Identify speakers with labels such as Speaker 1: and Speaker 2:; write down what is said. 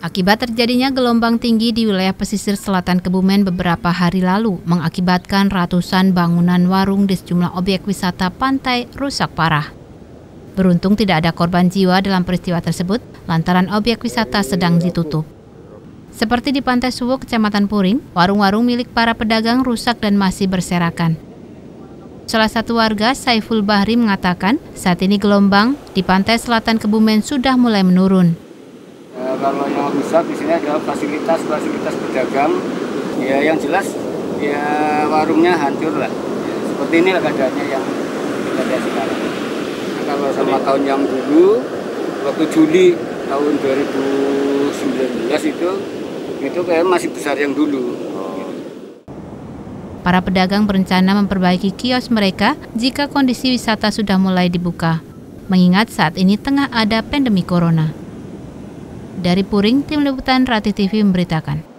Speaker 1: Akibat terjadinya gelombang tinggi di wilayah pesisir selatan Kebumen beberapa hari lalu mengakibatkan ratusan bangunan warung di sejumlah objek wisata pantai rusak parah. Beruntung tidak ada korban jiwa dalam peristiwa tersebut lantaran objek wisata sedang ditutup. Seperti di Pantai Suwo, Kecamatan Puring, warung-warung milik para pedagang rusak dan masih berserakan. Salah satu warga, Saiful Bahri, mengatakan saat ini gelombang di pantai selatan Kebumen sudah mulai menurun
Speaker 2: kalau yang rusak di sini adalah fasilitas-fasilitas pedagang. Ya yang jelas ya warungnya hancur lah. Ya, seperti inilah keadaannya yang kita lihat sekarang. Nah, kalau sama tahun yang dulu, waktu Juli tahun 2019 itu, itu kayak masih besar yang dulu.
Speaker 1: Para pedagang berencana memperbaiki kios mereka jika kondisi wisata sudah mulai dibuka. Mengingat saat ini tengah ada pandemi corona. Dari Puring, Tim Liputan Rati TV memberitakan.